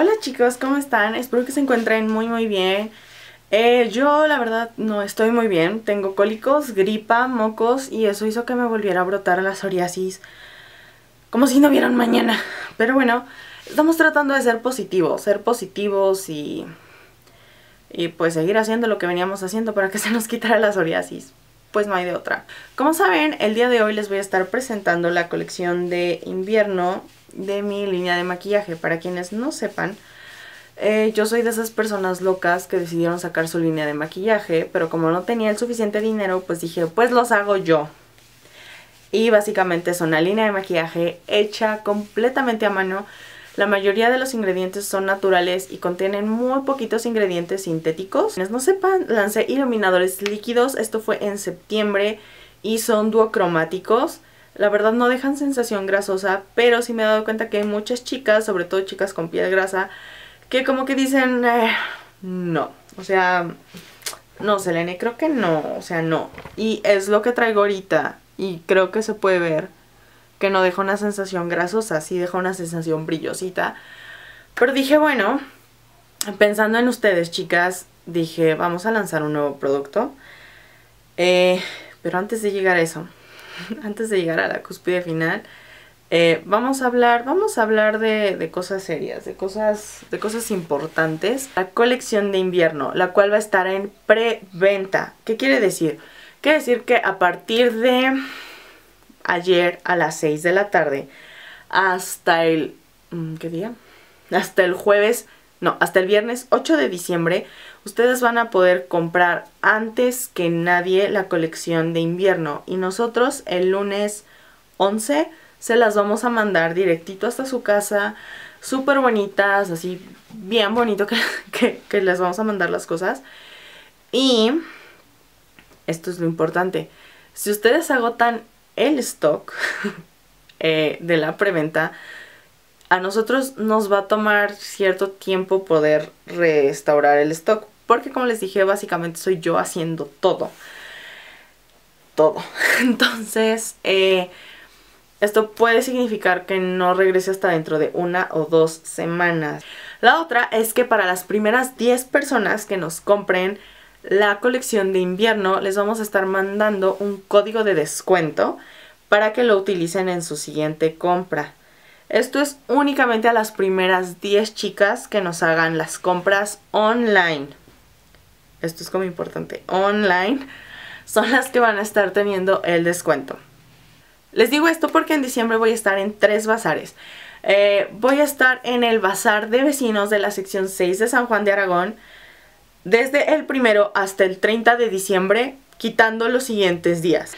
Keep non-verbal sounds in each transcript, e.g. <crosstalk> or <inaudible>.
Hola chicos, ¿cómo están? Espero que se encuentren muy muy bien. Eh, yo la verdad no estoy muy bien, tengo cólicos, gripa, mocos y eso hizo que me volviera a brotar la psoriasis como si no vieran mañana. Pero bueno, estamos tratando de ser positivos, ser positivos y, y pues seguir haciendo lo que veníamos haciendo para que <laughs> se nos quitara la psoriasis. Pues no hay de otra. Como saben, el día de hoy les voy a estar presentando la colección de invierno de mi línea de maquillaje. Para quienes no sepan, eh, yo soy de esas personas locas que decidieron sacar su línea de maquillaje, pero como no tenía el suficiente dinero, pues dije, pues los hago yo. Y básicamente es una línea de maquillaje hecha completamente a mano. La mayoría de los ingredientes son naturales y contienen muy poquitos ingredientes sintéticos. Quienes no sepan, lancé iluminadores líquidos. Esto fue en septiembre y son duocromáticos. La verdad no dejan sensación grasosa, pero sí me he dado cuenta que hay muchas chicas, sobre todo chicas con piel grasa, que como que dicen, eh, no, o sea, no, Selene, creo que no, o sea, no. Y es lo que traigo ahorita y creo que se puede ver que no deja una sensación grasosa, sí deja una sensación brillosita. Pero dije, bueno, pensando en ustedes, chicas, dije, vamos a lanzar un nuevo producto. Eh, pero antes de llegar a eso, <laughs> antes de llegar a la cúspide final, eh, vamos a hablar, vamos a hablar de, cosas serias, de cosas, de cosas importantes. La colección de invierno, la cual va a estar en preventa. ¿Qué quiere decir? Quiere decir que a partir de ayer a las 6 de la tarde hasta el... Mm, ¿Qué día? Hasta el jueves, no, hasta el viernes 8 de diciembre, ustedes van a poder comprar antes que nadie la colección de invierno. Y nosotros el lunes 11 se las vamos a mandar directito hasta su casa, súper bonitas, así bien bonito <laughs> que, que, les vamos a mandar las cosas. Y esto es lo importante, si ustedes agotan el stock <laughs> eh, de la preventa, a nosotros nos va a tomar cierto tiempo poder restaurar el stock. Porque como les dije, básicamente soy yo haciendo todo. Todo. <laughs> Entonces, eh, esto puede significar que no regrese hasta dentro de una o dos semanas. La otra es que para las primeras 10 personas que nos compren la colección de invierno les vamos a estar mandando un código de descuento para que lo utilicen en su siguiente compra. Esto es únicamente a las primeras 10 chicas que nos hagan las compras online. Esto es como importante, online son las que van a estar teniendo el descuento. Les digo esto porque en diciembre voy a estar en tres bazares. Eh, voy a estar en el bazar de vecinos de la sección 6 de San Juan de Aragón desde el primero hasta el 30 de diciembre, quitando los siguientes días.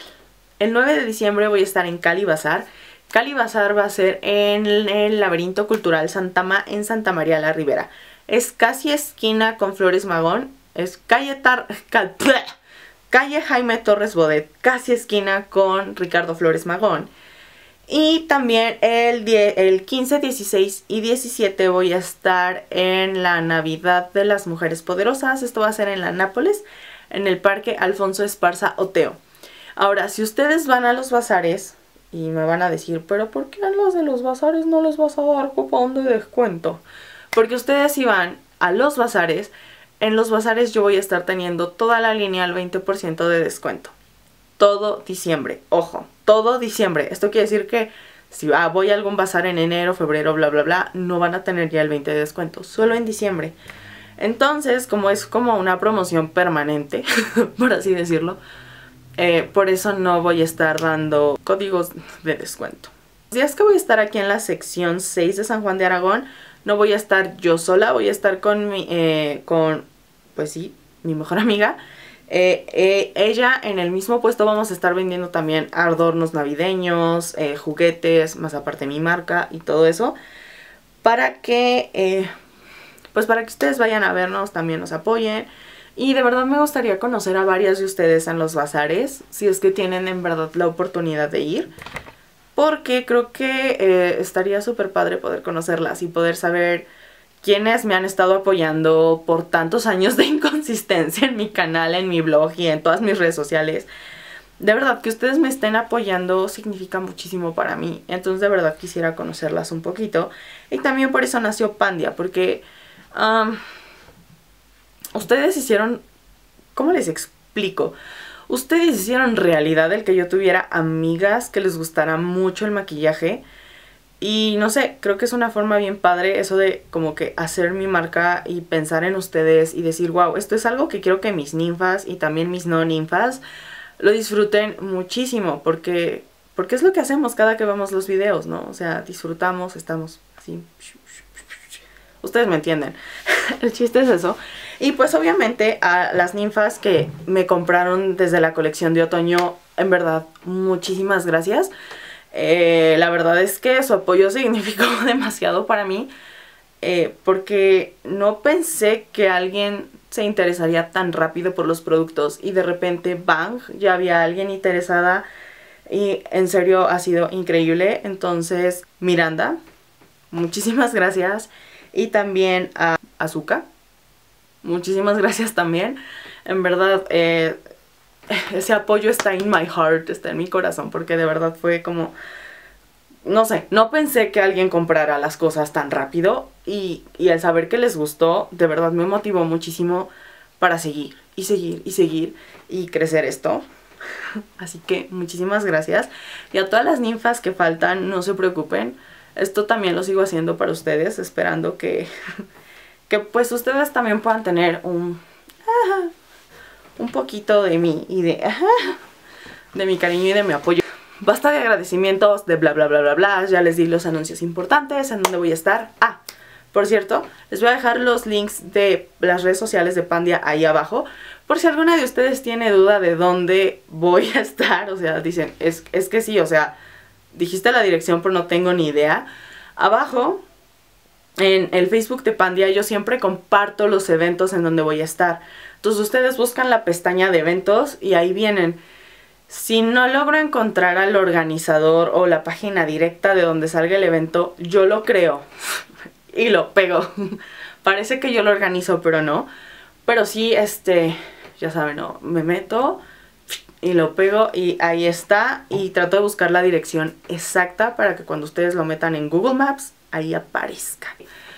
El 9 de diciembre voy a estar en Cali Bazar. Cali Bazar va a ser en el laberinto cultural Santama en Santa María la Ribera. Es casi esquina con Flores Magón. Es calle Tar... calle Jaime Torres Bodet, casi esquina con Ricardo Flores Magón. Y también el, el 15, 16 y 17 voy a estar en la Navidad de las Mujeres Poderosas. Esto va a ser en la Nápoles, en el Parque Alfonso Esparza Oteo. Ahora, si ustedes van a los bazares y me van a decir, pero ¿por qué a los de los bazares no les vas a dar cupón de descuento? Porque ustedes si van a los bazares en los bazares yo voy a estar teniendo toda la línea al 20% de descuento. Todo diciembre, ojo, todo diciembre. Esto quiere decir que si voy a algún bazar en enero, febrero, bla, bla, bla, no van a tener ya el 20% de descuento, solo en diciembre. Entonces, como es como una promoción permanente, <laughs> por así decirlo, eh, por eso no voy a estar dando códigos de descuento. Los días que voy a estar aquí en la sección 6 de San Juan de Aragón, no voy a estar yo sola, voy a estar con, mi, eh, con pues sí, mi mejor <laughs> amiga. Eh, eh, ella en el mismo puesto vamos a estar vendiendo también adornos navideños, eh, juguetes, más aparte mi marca y todo eso. Para que, pues para que ustedes vayan a vernos, también nos apoyen. Y de verdad me gustaría conocer a varias de ustedes en los bazares, si es que tienen en verdad la oportunidad de ir. Porque creo que estaría súper padre poder conocerlas y poder saber quienes me han estado apoyando por tantos años de <laughs> inconsistencia en mi canal, en mi blog y en todas mis redes sociales. de verdad que ustedes me estén apoyando significa muchísimo para mí. Entonces de verdad quisiera conocerlas un poquito. Y también por eso nació Pandia, porque ustedes hicieron, ¿cómo les explico? Ustedes hicieron realidad el que yo tuviera amigas que les gustara mucho el maquillaje. Y no sé, creo que es una forma bien padre eso de como que hacer mi marca y pensar en ustedes y decir, wow, esto es algo que quiero que mis ninfas y también mis no ninfas lo disfruten muchísimo porque, porque es lo que hacemos cada que vemos los videos, ¿no? O sea, disfrutamos, estamos así. Ustedes me entienden. <laughs> El chiste es eso. Y pues obviamente a las ninfas que me compraron desde la colección de otoño, en verdad, muchísimas gracias. Eh, la verdad es que su apoyo <laughs> significó demasiado para mí eh, porque no pensé que alguien se interesaría tan rápido por los productos y de repente, bang, ya había alguien interesada y en serio ha sido increíble. Entonces, Miranda, muchísimas gracias. Y también a Azuka, muchísimas <laughs> gracias también. En verdad, eh, <laughs> ese apoyo está en my heart, está en mi corazón, porque de verdad fue como, no sé, no pensé que alguien comprara las cosas tan rápido y, y el saber que les gustó, de verdad me motivó muchísimo para seguir y seguir y seguir y crecer esto. <laughs> Así que muchísimas gracias. Y a todas las ninfas que faltan, no se preocupen. Esto también lo sigo haciendo para ustedes, esperando que, <laughs> que pues ustedes también puedan tener un, un poquito de mí y de, de mi cariño y de mi apoyo. Basta de agradecimientos, de bla bla bla bla bla, ya les di los anuncios importantes, en dónde voy a estar. Ah, por cierto, les voy a dejar los links de las redes sociales de Pandia ahí abajo. Por si alguna de ustedes tiene duda de dónde voy a estar, o sea, dicen, es, es que sí, o sea, dijiste la dirección pero no tengo ni idea. Abajo en el Facebook de Pandia yo siempre comparto los eventos en donde voy a estar. Entonces ustedes buscan la pestaña de eventos y ahí vienen. Si no logro encontrar al organizador o la página directa de donde salga el evento, yo lo creo <laughs> y lo pego. <laughs> Parece que yo lo organizo, pero no. Pero sí, este, ya saben, no, me meto y lo pego y ahí está. Y trato de buscar la dirección exacta para que cuando ustedes lo metan en Google Maps, ahí aparezca.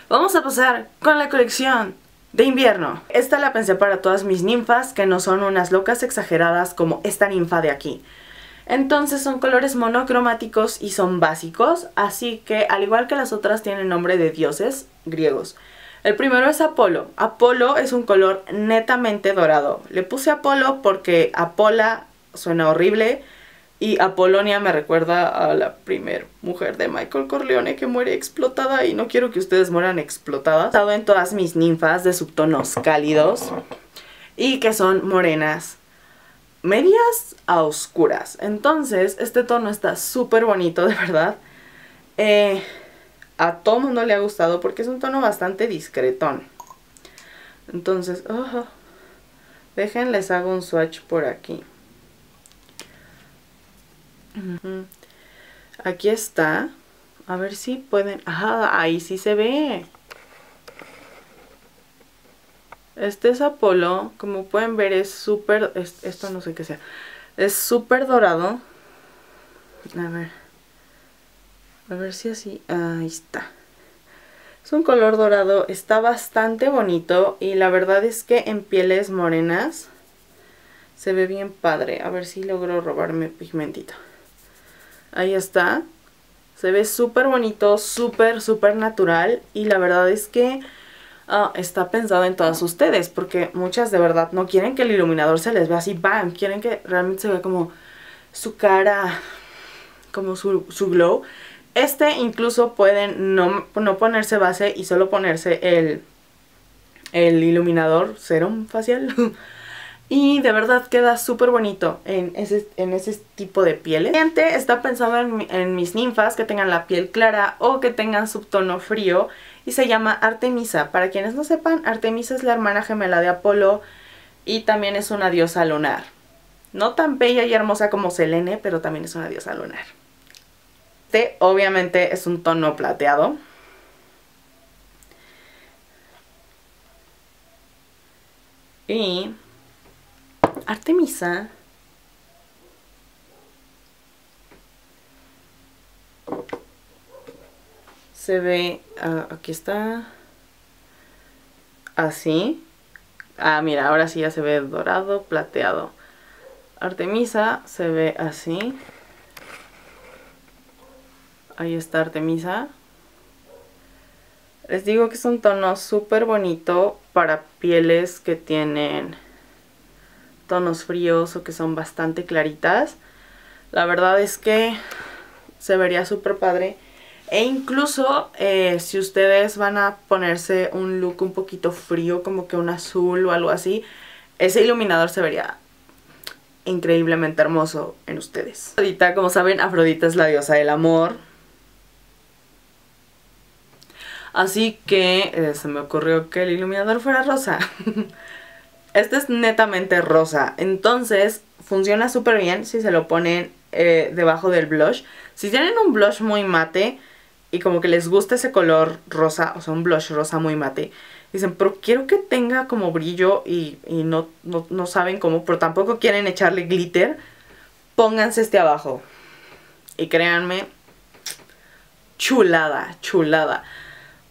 Vamos a pasar con la colección de invierno. Esta la pensé para todas mis ninfas, que no son unas locas exageradas como esta ninfa de aquí. Entonces son colores monocromáticos y son básicos, así que al igual que las otras tienen nombre de dioses griegos. El primero es Apolo. Apolo es un color netamente dorado. Le puse Apolo porque Apola suena horrible y Apolonia me recuerda a la primer mujer de Michael Corleone que muere explotada y no quiero que ustedes mueran explotadas. He estado en todas mis ninfas de subtonos <laughs> cálidos y que son morenas medias a oscuras. Entonces, este tono está súper bonito, de verdad. Eh, a todo mundo le ha gustado porque es un tono bastante discretón. Entonces, oh, déjenles hago un swatch por aquí. Aquí está. A ver si pueden... Ajá, ahí sí se ve. Este es Apolo. Como pueden ver es súper... Esto no sé qué sea. Es súper dorado. A ver. A ver si así... Ahí está. Es un color dorado. Está bastante bonito. Y la verdad es que en pieles morenas se ve bien padre. A ver si logro robarme pigmentito. Ahí está. Se ve súper bonito, súper, súper natural. Y la verdad es que ah, está pensado en todas ustedes. Porque muchas de verdad no quieren que el iluminador se les vea así, bam. Quieren que realmente se vea como su cara, como su, glow. Este incluso pueden no, no, ponerse base y solo ponerse el, el iluminador serum facial. <laughs> Y de verdad queda súper bonito en ese, en ese tipo de pieles. El siguiente está pensado en, mis ninfas que tengan la piel clara o que tengan subtono frío. Y se llama Artemisa. Para quienes no sepan, Artemisa es la hermana gemela de Apolo y también es una diosa lunar. No tan bella y hermosa como Selene, pero también es una diosa lunar. Este obviamente es un tono plateado. Y Artemisa. Se ve, ah, aquí está, ah, así. Ah, mira, ahora sí ya se ve dorado, plateado. Artemisa se ve así. Ahí está Artemisa. Les digo que es un tono súper bonito para pieles que tienen tonos fríos o que son bastante claritas. La verdad es que se vería súper padre. E incluso eh, si ustedes van a ponerse un look un poquito frío, como que un azul o algo así, ese iluminador se vería increíblemente hermoso en ustedes. Afrodita, como saben, Afrodita es la diosa del amor. Así que eh, se me ocurrió que el iluminador fuera rosa. <laughs> este es netamente rosa. Entonces funciona súper bien si se lo ponen eh, debajo del blush. Si tienen un blush muy mate y como que les gusta ese color rosa, o sea, un blush rosa muy mate, dicen, pero quiero que tenga como brillo y, no, no, no saben cómo, pero tampoco quieren echarle glitter, pónganse este abajo. Y créanme, chulada, chulada.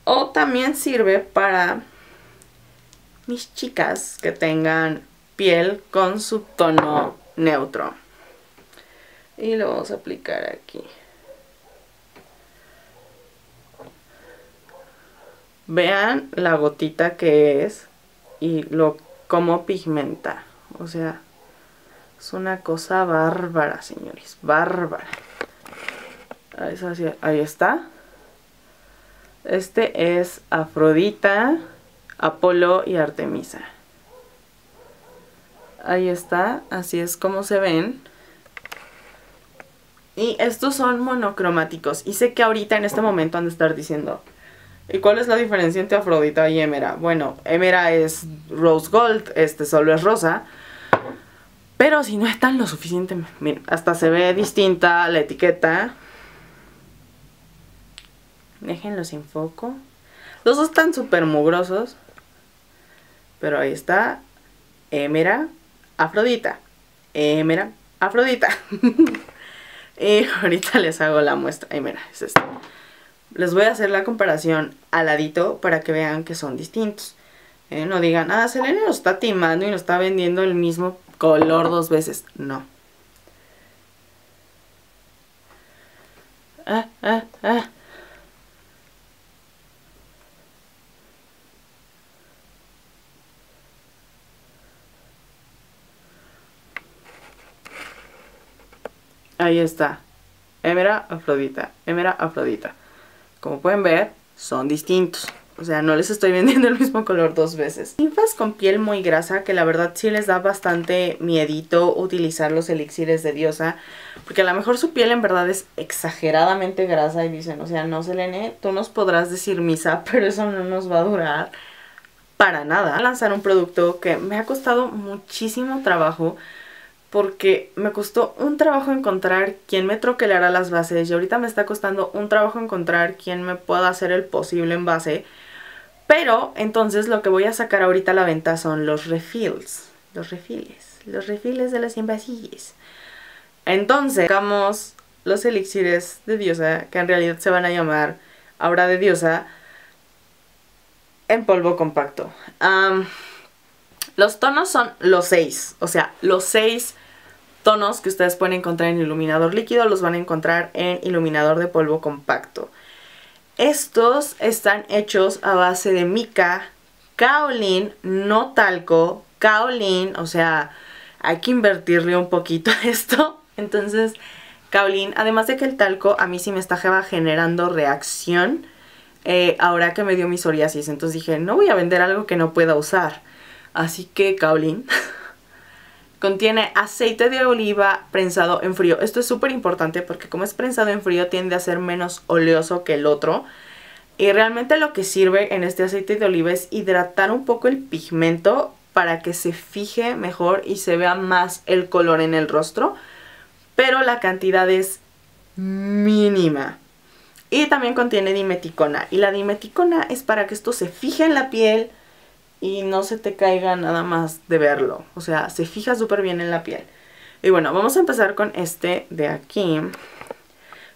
O también sirve para mis chicas que tengan piel con su tono neutro. Y lo vamos a aplicar aquí. Vean la gotita que es y lo como pigmenta. O sea, es una cosa bárbara, señores. Bárbara. Ahí está. Este es Afrodita, Apolo y Artemisa. Ahí está, así es como se ven. Y estos son monocromáticos. Y sé que ahorita en este momento han de estar diciendo, ¿y cuál es la diferencia entre Afrodita y Emera? Bueno, Emera es rose gold, este solo es rosa. Pero si no están lo suficiente, miren, hasta se ve distinta la etiqueta. Déjenlos sin foco. Los dos están súper mugrosos. Pero ahí está. Emera, Afrodita. Emera, Afrodita. y <laughs> ahorita les hago la muestra. Emera, es este. Les voy a hacer la comparación al ladito para que vean que son distintos. Eh, no digan, ah, Selene nos está timando y nos está vendiendo el mismo color dos veces. No. Ah, ah, ah. Ahí está. Hemera, Afrodita. Hemera, Afrodita. Como pueden ver, son distintos. O sea, no les estoy <laughs> vendiendo el mismo color dos veces. Ninfas con piel muy grasa, que la verdad sí les da bastante miedito utilizar los elixires de diosa. Porque a lo mejor su piel en verdad es exageradamente grasa y dicen, o sea, no Selene, tú nos podrás decir misa, <laughs> pero eso no nos va a durar para nada. Voy a lanzar un producto que me ha costado muchísimo trabajo porque me costó un trabajo encontrar quién me troquelara las bases y ahorita me está costando un trabajo encontrar quién me pueda hacer el posible envase. Pero entonces lo que voy a sacar ahorita a la venta son los refills, los refiles, los refiles de los envasillos. Entonces sacamos los elixires de diosa, que en realidad se van a llamar ahora de diosa, en polvo compacto. Los tonos son los seis, o sea, los seis tonos que ustedes pueden encontrar en iluminador líquido los van a encontrar en iluminador de polvo compacto. Estos están hechos a base de mica, kaolin, no talco, kaolin, o sea, hay que invertirle un poquito esto. <laughs> Entonces, kaolin, además de que el talco a mí sí me está generando reacción eh, ahora que me dio mi psoriasis. Entonces dije, no voy a vender algo que no pueda usar. Así que kaolin Contiene aceite de oliva prensado en frío. Esto es súper importante porque como es prensado en frío tiende a ser menos oleoso que el otro. Y realmente lo que sirve en este aceite de oliva es hidratar un poco el pigmento para que se fije mejor y se vea más el color en el rostro. Pero la cantidad es mínima. Y también contiene dimeticona. Y la dimeticona es para que esto se fije en la piel, y no se te caiga nada más de verlo. O sea, se fija súper bien en la piel. Y bueno, vamos a empezar con este de aquí.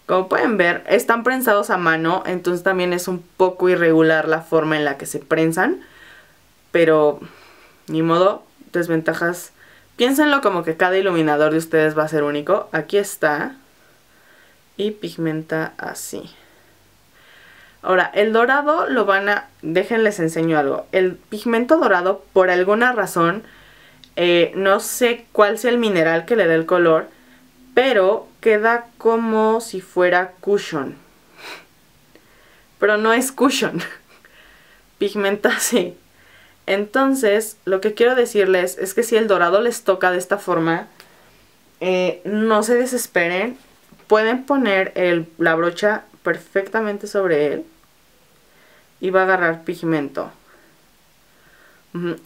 Como pueden ver, están prensados a mano, entonces también es un poco irregular la forma en la que se prensan. Pero, ni modo, desventajas. Piénsenlo como que cada iluminador de ustedes va a ser único. Aquí está. Y pigmenta así. Ahora, el dorado lo van a... Déjenles enseño algo. El pigmento dorado, por alguna razón, eh, no sé cuál sea el mineral que le dé el color, pero queda como si fuera cushion. Pero no es cushion. <laughs> Pigmenta así. Entonces, lo que quiero decirles es que si el dorado les toca de esta forma, eh, no se desesperen. Pueden poner la brocha perfectamente sobre él y va a agarrar pigmento.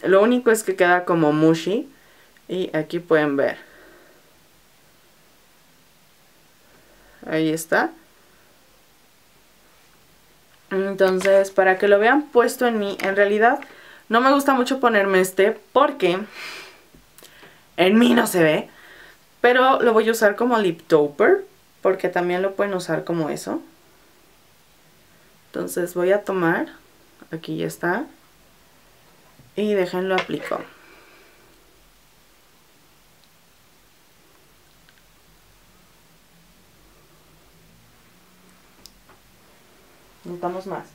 Lo único es que queda como mushy y aquí pueden ver. Ahí está. Entonces, para que lo vean puesto en mí, en realidad no me gusta mucho ponerme este porque en mí no se ve. Pero lo voy a usar como lip topper porque también lo pueden usar como eso. Entonces voy a tomar, aquí ya está, y déjenlo aplico. Necesitamos más.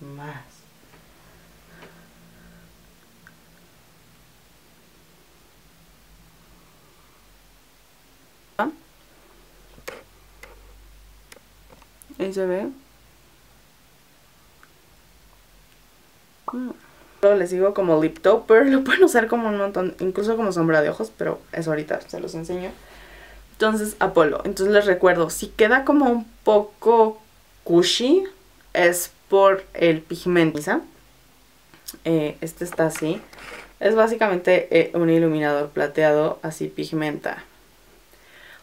Más. Ahí se ve. Mm. Les digo como lip topper, <laughs> lo pueden usar como un montón, incluso como sombra de ojos, pero eso ahorita se los enseño. Entonces, Apolo. Entonces les recuerdo, si queda como un poco cushy, es por el pigmento. Eh, este está así. Es básicamente eh, un iluminador plateado, así pigmenta.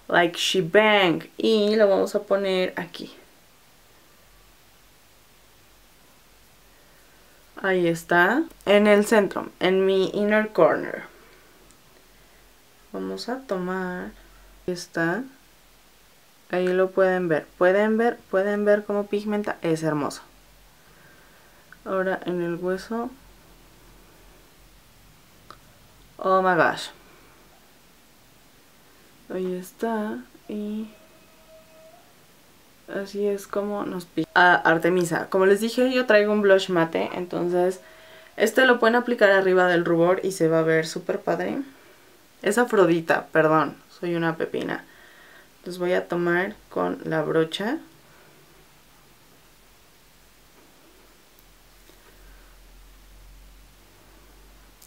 Like shebang. Y lo vamos a poner aquí. Ahí está. En el centro, en mi inner corner. Vamos a tomar. Ahí está. Ahí lo pueden ver. Pueden ver, pueden ver cómo pigmenta. Es hermoso. Ahora en el hueso. Oh my gosh. Ahí está. Y Así es como nos pide Artemisa. Como les dije, yo traigo un blush mate, entonces este lo pueden aplicar arriba del rubor y se va a ver súper padre. Es Afrodita, perdón, soy una pepina. Entonces voy a tomar con la brocha.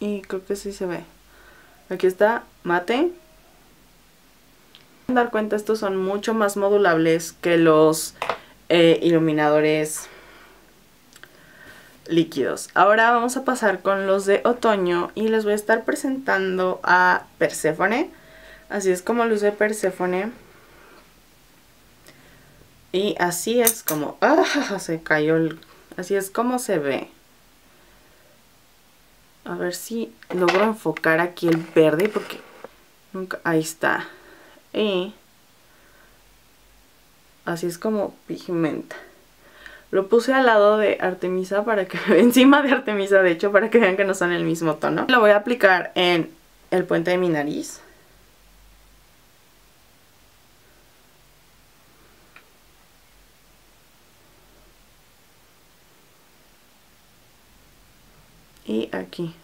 Y creo que sí se ve. Aquí está, mate dar cuenta estos son mucho más modulables que los eh, iluminadores líquidos. Ahora vamos a pasar con los de otoño y les voy a estar presentando a Persephone. Así es como luce Persephone. Y así es como... <laughs> ¡Ah! Se cayó el... Así es como se ve. A ver si logro enfocar aquí el verde porque nunca... Ahí está y así es como pigmenta. Lo puse al lado de Artemisa para que, <laughs> encima de Artemisa de hecho, para que vean que no son el mismo tono. Lo voy a aplicar en el puente de mi nariz. Y aquí.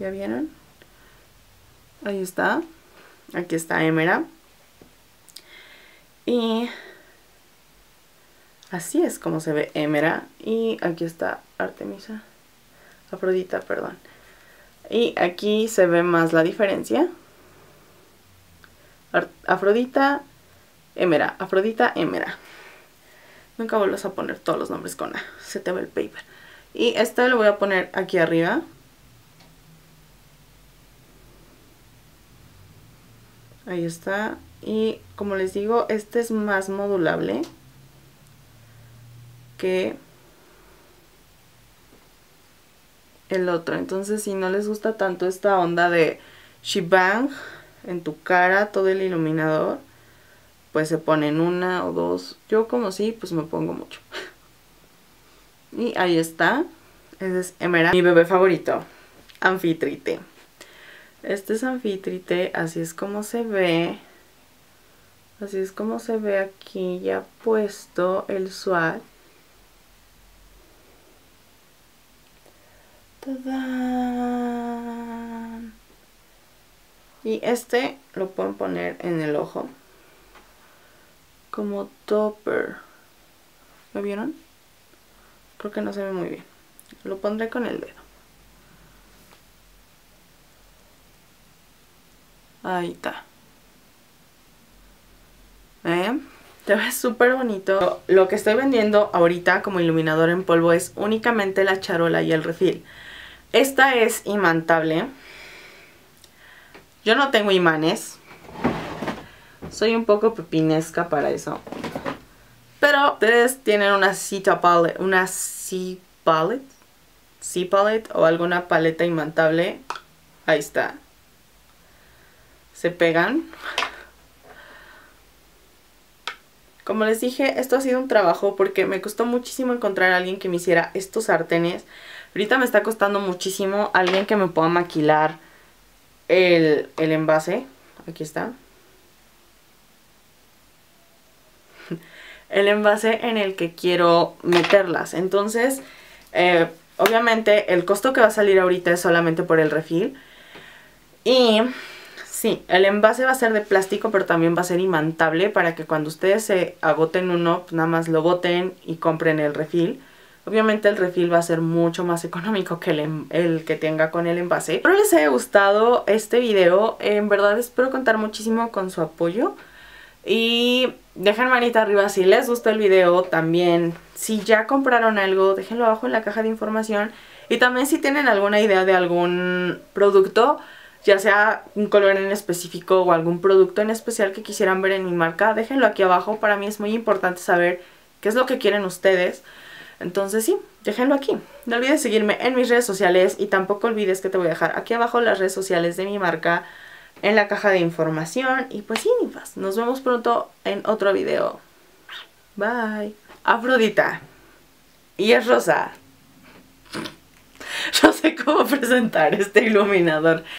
¿Ya vieron? Ahí está. Aquí está Emera. Y así es como se ve Emera. Y aquí está Artemisa. Afrodita, perdón. Y aquí se ve más la diferencia. Afrodita, Emera. Afrodita, Emera. Nunca vuelvas a poner todos los nombres con A. Se te ve el paper. Y este lo voy a poner aquí arriba. Ahí está. Y como les digo, este es más modulable que el otro. Entonces, si no les gusta tanto esta onda de shebang, en tu cara todo el iluminador, pues se ponen una o dos. Yo como sí, pues me pongo mucho. <laughs> Y ahí está. Ese es Emerald, mi bebé favorito, Anfitrite. Este es Anfitrite, así es como se ve. Así es como se ve aquí ya puesto el swatch. Y este lo pueden poner en el ojo. Como topper. ¿Lo vieron? Creo que no se ve muy bien. Lo pondré con el dedo. Ahí está. ¿Eh? Se ve súper bonito. Lo que estoy vendiendo ahorita como iluminador en polvo es únicamente la charola y el refil. Esta es imantable. Yo no tengo imanes. Soy un poco pepinesca para eso. Pero ustedes tienen una cita palette, una C palette, C palette o alguna paleta imantable. Ahí está. Se pegan. Como les dije, esto ha sido un trabajo porque me costó muchísimo encontrar a alguien que me hiciera estos sartenes. Ahorita me está costando muchísimo alguien que me pueda maquilar el, envase. Aquí está. El envase en el que quiero meterlas. Entonces, eh, obviamente el costo que va a salir ahorita es solamente por el refil. Y sí, el envase va a ser de plástico, pero también va a ser imantable para que cuando ustedes se agoten uno, pues nada más lo boten y compren el refil. Obviamente el refil va a ser mucho más económico que el, que tenga con el envase. Espero les haya gustado este video. En verdad espero contar muchísimo con su apoyo. Y dejen manita arriba si les gustó el video. También si ya compraron algo, déjenlo abajo en la caja de información. Y también si tienen alguna idea de algún producto, ya sea un color en específico o algún producto en especial que quisieran ver en mi marca, déjenlo aquí abajo. Para mí es muy importante saber qué es lo que quieren ustedes. Entonces sí, déjenlo aquí. No olvides seguirme en mis redes sociales y tampoco olvides que te voy a dejar aquí abajo las redes sociales de mi marca en la caja de información. Y pues sí, ninfas, nos vemos pronto en otro video. Bye. Afrodita. Y es rosa. <laughs> No sé cómo presentar este iluminador.